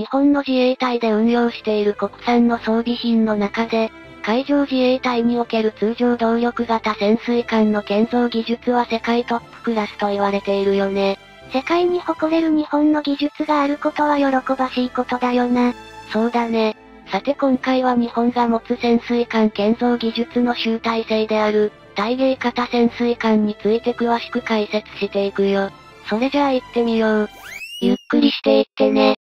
日本の自衛隊で運用している国産の装備品の中で、海上自衛隊における通常動力型潜水艦の建造技術は世界トップクラスと言われているよね。世界に誇れる日本の技術があることは喜ばしいことだよな。そうだね。さて今回は日本が持つ潜水艦建造技術の集大成である、大芸型潜水艦について詳しく解説していくよ。それじゃあ行ってみよう。ゆっくりしていってね。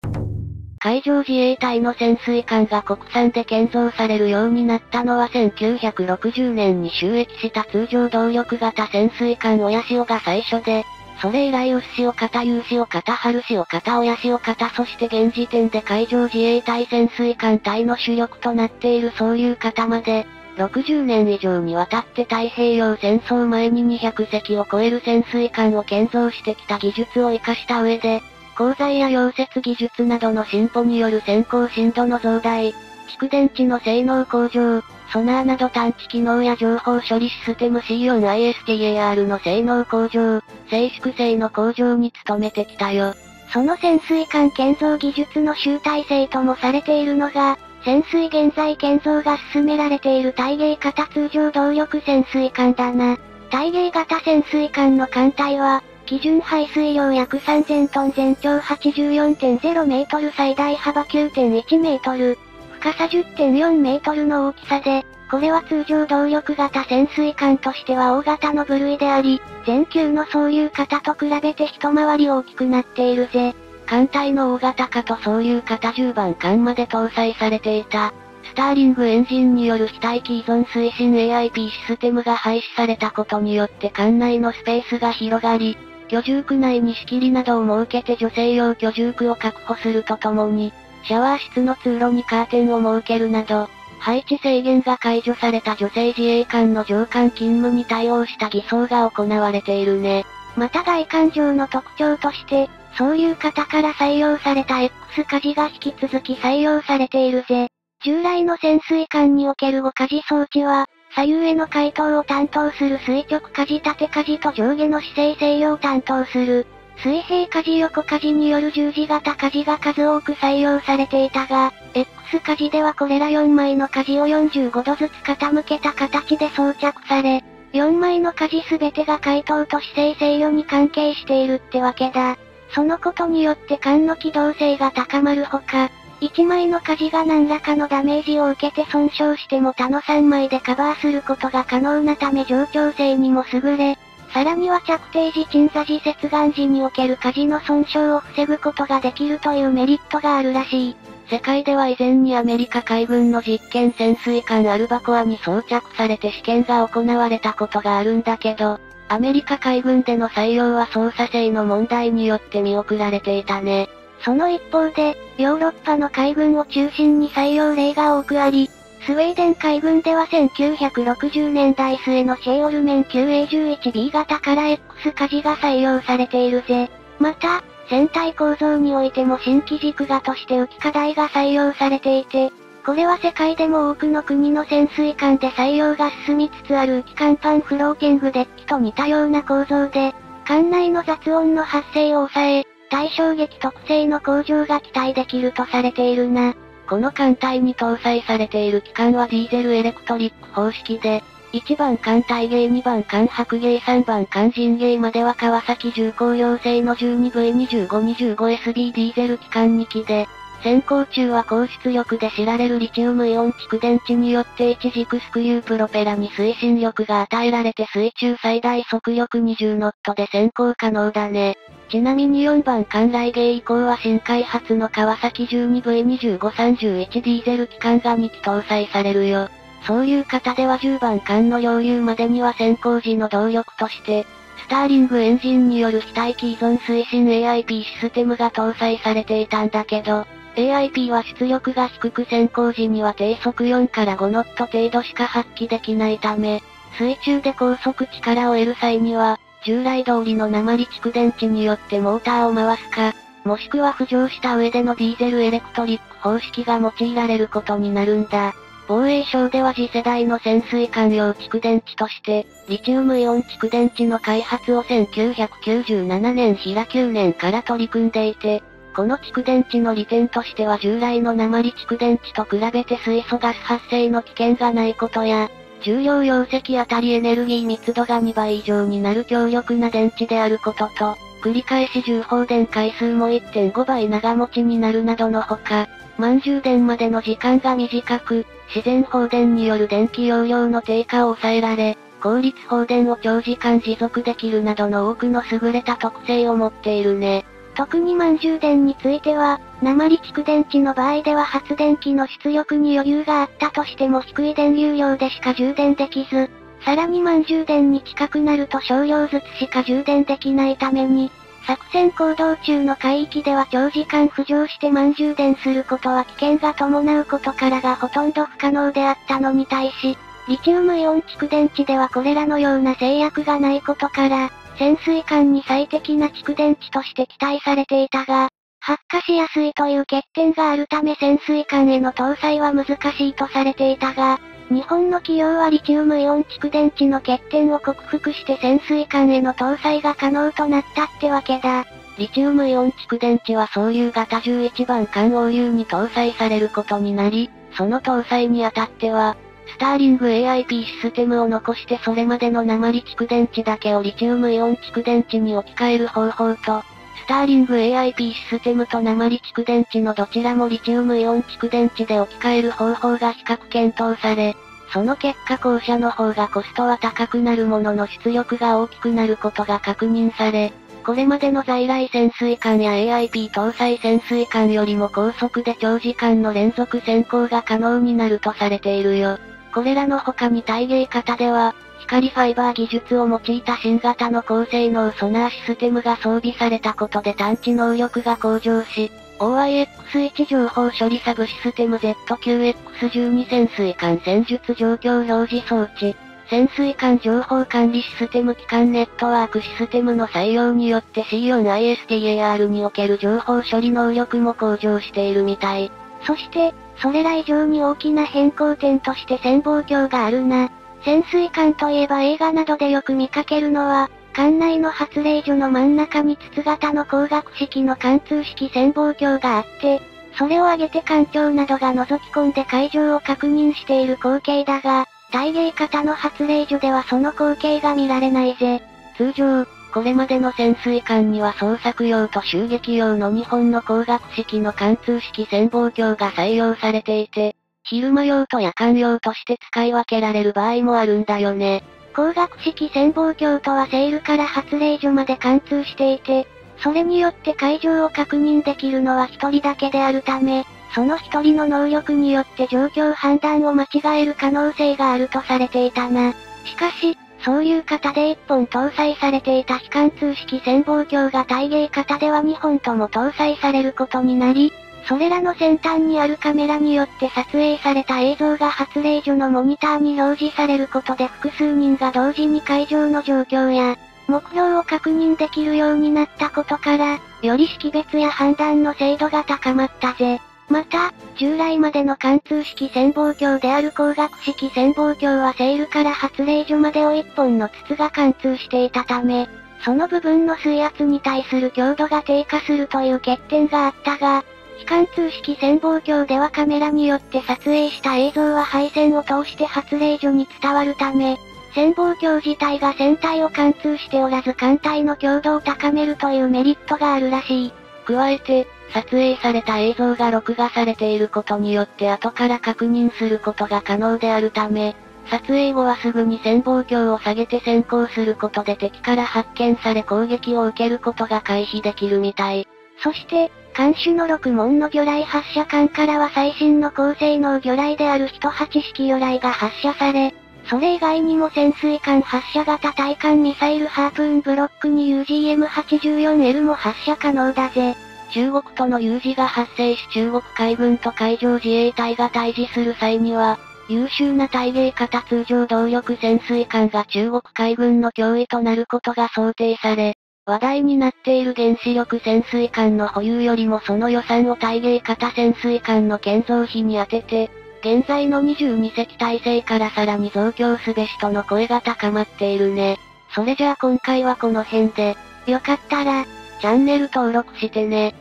海上自衛隊の潜水艦が国産で建造されるようになったのは1960年に収益した通常動力型潜水艦親潮が最初で、それ以来牛潮型有潮型春潮型親潮型そして現時点で海上自衛隊潜水艦隊の主力となっているそういう型まで、60年以上にわたって太平洋戦争前に200隻を超える潜水艦を建造してきた技術を活かした上で、鋼材や溶接技術などの進歩による先行深度の増大、蓄電池の性能向上、ソナーなど探知機能や情報処理システム C4ISTAR の性能向上、静粛性の向上に努めてきたよ。その潜水艦建造技術の集大成ともされているのが、潜水現在建造が進められている大芸型通常動力潜水艦だな。大芸型潜水艦の艦隊は、基準排水量約3000トン全長84.0メートル最大幅9.1メートル、深さ10.4メートルの大きさで、これは通常動力型潜水艦としては大型の部類であり、全級の総流型と比べて一回り大きくなっているぜ。艦隊の大型化と総流型10番艦まで搭載されていた。スターリングエンジンによる非待機依存推進 AIP システムが廃止されたことによって艦内のスペースが広がり、居住区内に仕切りなどを設けて女性用居住区を確保するとともに、シャワー室の通路にカーテンを設けるなど、配置制限が解除された女性自衛官の上官勤務に対応した偽装が行われているね。また外観上の特徴として、そういう方から採用された X 火事が引き続き採用されているぜ。従来の潜水艦における5火事装置は、左右への回答を担当する垂直舵縦舵と上下の姿勢制御を担当する。水平舵横舵による十字型舵が数多く採用されていたが、X 舵ではこれら4枚の舵を45度ずつ傾けた形で装着され、4枚の舵すべてが回答と姿勢制御に関係しているってわけだ。そのことによって艦の機動性が高まるほか、1枚の舵が何らかのダメージを受けて損傷しても他の3枚でカバーすることが可能なため冗長性にも優れ、さらには着底時鎮座時接岸時における舵の損傷を防ぐことができるというメリットがあるらしい。世界では以前にアメリカ海軍の実験潜水艦アルバコアに装着されて試験が行われたことがあるんだけど、アメリカ海軍での採用は操作性の問題によって見送られていたね。その一方で、ヨーロッパの海軍を中心に採用例が多くあり、スウェーデン海軍では1960年代末のシェイオルメン QA11B 型から X 舵が採用されているぜ。また、船体構造においても新規軸画として浮き課題が採用されていて、これは世界でも多くの国の潜水艦で採用が進みつつある浮き甲板フローティングデッキと似たような構造で、艦内の雑音の発生を抑え、対衝撃特性の向上が期待できるとされているな。この艦隊に搭載されている機関はディーゼルエレクトリック方式で、1番艦隊芸2番艦白芸3番艦陣芸までは川崎重工用製の 12V2525SB ディーゼル機関2機で、先行中は高出力で知られるリチウムイオン蓄電池によって一軸スクリュープロペラに推進力が与えられて水中最大速力20ノットで先行可能だね。ちなみに4番艦来芸以降は新開発の川崎 12V2531 ディーゼル機関が2機搭載されるよ。そういう方では10番艦の領有までには先行時の動力として、スターリングエンジンによる非待機依存推進 AIP システムが搭載されていたんだけど、AIP は出力が低く先行時には低速4から5ノット程度しか発揮できないため、水中で高速力を得る際には、従来通りの鉛蓄電池によってモーターを回すか、もしくは浮上した上でのディーゼルエレクトリック方式が用いられることになるんだ。防衛省では次世代の潜水艦用蓄電池として、リチウムイオン蓄電池の開発を1997年平9年から取り組んでいて、この蓄電池の利点としては従来の鉛蓄電池と比べて水素ガス発生の危険がないことや、重量容積あたりエネルギー密度が2倍以上になる強力な電池であることと、繰り返し重放電回数も1.5倍長持ちになるなどのほか、満充電までの時間が短く、自然放電による電気容量の低下を抑えられ、効率放電を長時間持続できるなどの多くの優れた特性を持っているね。特に満充電については、鉛蓄電池の場合では発電機の出力に余裕があったとしても低い電流量でしか充電できず、さらに満充電に近くなると少量ずつしか充電できないために、作戦行動中の海域では長時間浮上して満充電することは危険が伴うことからがほとんど不可能であったのに対し、リチウムイオン蓄電池ではこれらのような制約がないことから、潜水艦に最適な蓄電池として期待されていたが、発火しやすいという欠点があるため潜水艦への搭載は難しいとされていたが、日本の企業はリチウムイオン蓄電池の欠点を克服して潜水艦への搭載が可能となったってわけだ。リチウムイオン蓄電池は総流型11番艦 OU に搭載されることになり、その搭載にあたっては、スターリング AIP システムを残してそれまでの鉛蓄電池だけをリチウムイオン蓄電池に置き換える方法と、スターリング AIP システムと鉛蓄電池のどちらもリチウムイオン蓄電池で置き換える方法が比較検討され、その結果後者の方がコストは高くなるものの出力が大きくなることが確認され、これまでの在来潜水艦や AIP 搭載潜水艦よりも高速で長時間の連続潜航が可能になるとされているよ。これらの他に体芸型では、光ファイバー技術を用いた新型の高性能ソナーシステムが装備されたことで探知能力が向上し、OIX1 情報処理サブシステム ZQX12 潜水艦戦術状況表示装置、潜水艦情報管理システム機関ネットワークシステムの採用によって C4ISTAR における情報処理能力も向上しているみたい。そして、それら以上に大きな変更点として潜望鏡があるな。潜水艦といえば映画などでよく見かけるのは、艦内の発令所の真ん中に筒型の光学式の貫通式潜望鏡があって、それを上げて艦長などが覗き込んで海上を確認している光景だが、大芸型の発令所ではその光景が見られないぜ。通常、これまでの潜水艦には捜索用と襲撃用の2本の光学式の貫通式潜望鏡が採用されていて、昼間用と夜間用として使い分けられる場合もあるんだよね。光学式潜望鏡とはセールから発令所まで貫通していて、それによって海上を確認できるのは一人だけであるため、その一人の能力によって状況判断を間違える可能性があるとされていたな。しかし、そういう型で1本搭載されていた非貫通式潜望鏡が体芸型では2本とも搭載されることになり、それらの先端にあるカメラによって撮影された映像が発令所のモニターに表示されることで複数人が同時に会場の状況や、目標を確認できるようになったことから、より識別や判断の精度が高まったぜ。また、従来までの貫通式潜望鏡である光学式潜望鏡はセールから発令所までを一本の筒が貫通していたため、その部分の水圧に対する強度が低下するという欠点があったが、非貫通式潜望鏡ではカメラによって撮影した映像は配線を通して発令所に伝わるため、潜望鏡自体が船体を貫通しておらず艦体の強度を高めるというメリットがあるらしい。加えて、撮影された映像が録画されていることによって後から確認することが可能であるため、撮影後はすぐに潜望鏡を下げて先行することで敵から発見され攻撃を受けることが回避できるみたい。そして、艦首の6門の魚雷発射管からは最新の高性能魚雷である人8式魚雷が発射され、それ以外にも潜水艦発射型対艦ミサイルハープーンブロックに UGM84L も発射可能だぜ。中国との有事が発生し中国海軍と海上自衛隊が対峙する際には、優秀な対芸型通常動力潜水艦が中国海軍の脅威となることが想定され、話題になっている原子力潜水艦の保有よりもその予算を対芸型潜水艦の建造費に充てて、現在の22隻体制からさらに増強すべしとの声が高まっているね。それじゃあ今回はこの辺で、よかったら、チャンネル登録してね。